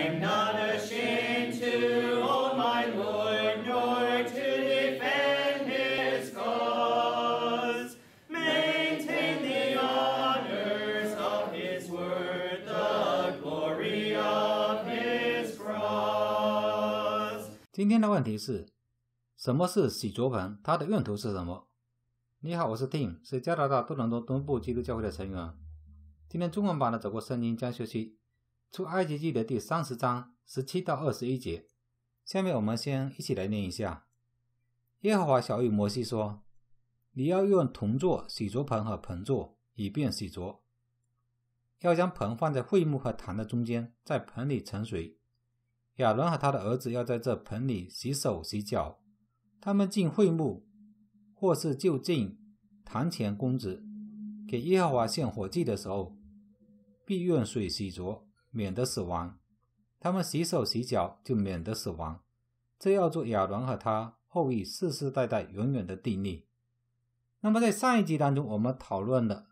I'm not ashamed to own my Lord, nor to defend his cause. Maintain the honors of his word, the glory of his cross. 今天的问题是：什么是洗濯盆？它的用途是什么？你好，我是 Tim，是加拿大多伦多东部基督教会的成员。今天中文版的走过圣经将学习出埃及记的第三十章十七到二十一节。下面我们先一起来念一下：耶和华小谕摩西说：“你要用铜做洗濯盆和盆座，以便洗濯。要将盆放在会幕和坛的中间，在盆里盛水。亚伦和他的儿子要在这盆里洗手洗脚。他们进会幕，或是就近坛前供职，给耶和华献火祭的时候，必用水洗濯，免得死亡。他们洗手洗脚，就免得死亡。这要做亚伦和他后裔世世代代永远的定力。那么在上一集当中，我们讨论了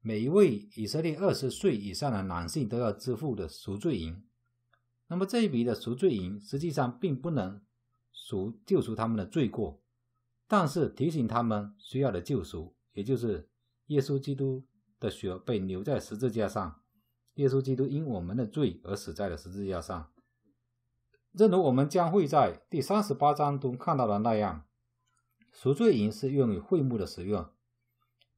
每一位以色列二十岁以上的男性都要支付的赎罪银。那么这一笔的赎罪银实际上并不能赎救赎他们的罪过，但是提醒他们需要的救赎，也就是耶稣基督的血被流在十字架上。耶稣基督因我们的罪而死在了十字架上，正如我们将会在第三十八章中看到的那样，赎罪银是用于会幕的使用。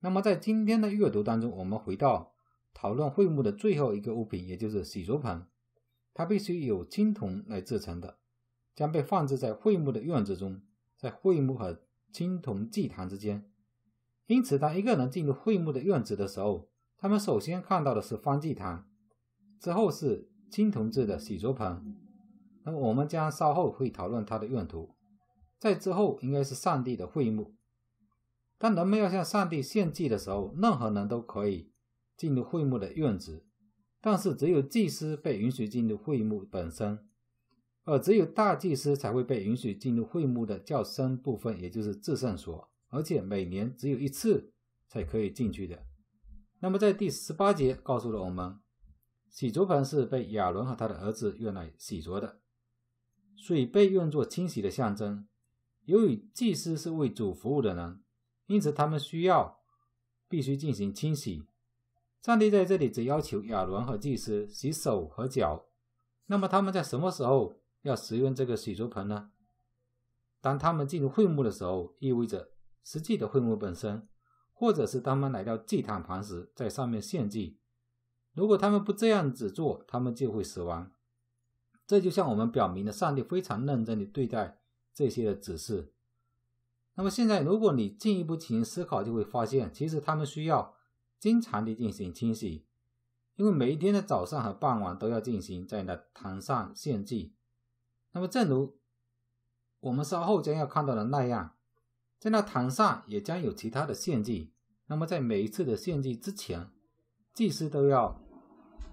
那么在今天的阅读当中，我们回到讨论会幕的最后一个物品，也就是洗濯盆，它必须由青铜来制成的，将被放置在会幕的院子中，在会幕和青铜祭坛之间。因此，当一个人进入会幕的院子的时候，他们首先看到的是方祭坛，之后是青铜制的洗濯盆。那么我们将稍后会讨论它的用途。在之后应该是上帝的会幕。当人们要向上帝献祭的时候，任何人都可以进入会幕的院子，但是只有祭司被允许进入会幕本身，而只有大祭司才会被允许进入会幕的较深部分，也就是至圣所，而且每年只有一次才可以进去的。那么在第十八节告诉了我们，洗濯盆是被亚伦和他的儿子用来洗濯的，水被用作清洗的象征。由于祭司是为主服务的人，因此他们需要必须进行清洗。上帝在这里只要求亚伦和祭司洗手和脚。那么他们在什么时候要使用这个洗濯盆呢？当他们进入会幕的时候，意味着实际的会幕本身。或者是他们来到祭坛旁时，在上面献祭。如果他们不这样子做，他们就会死亡。这就像我们表明了上帝非常认真地对待这些的指示。那么现在，如果你进一步进行思考，就会发现，其实他们需要经常地进行清洗，因为每一天的早上和傍晚都要进行在那坛上献祭。那么，正如我们稍后将要看到的那样。在那坛上也将有其他的献祭。那么在每一次的献祭之前，祭司都要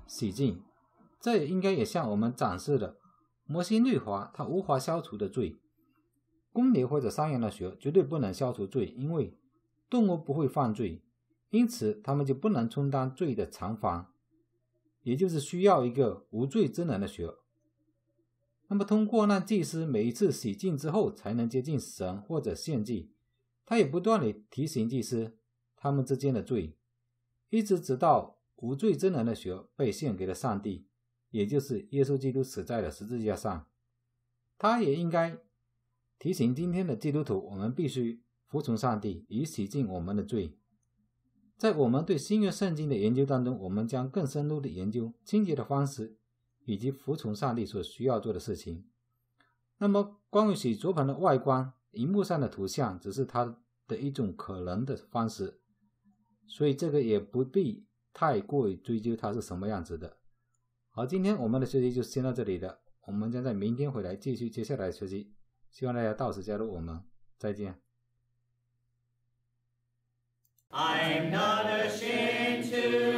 洗净。这也应该也向我们展示了摩西律法，它无法消除的罪。公牛或者山羊的血绝对不能消除罪，因为动物不会犯罪，因此他们就不能充当罪的偿还，也就是需要一个无罪之人的血。那么通过让祭司每一次洗净之后，才能接近神或者献祭。他也不断地提醒祭司他们之间的罪，一直直到无罪之人的血被献给了上帝，也就是耶稣基督死在了十字架上。他也应该提醒今天的基督徒，我们必须服从上帝，以洗净我们的罪。在我们对新约圣经的研究当中，我们将更深入的研究清洁的方式，以及服从上帝所需要做的事情。那么，关于洗濯盆的外观。荧幕上的图像只是它的一种可能的方式，所以这个也不必太过于追究它是什么样子的。好，今天我们的学习就先到这里了，我们将在明天回来继续接下来的学习，希望大家到时加入我们，再见。I'm not ashamed to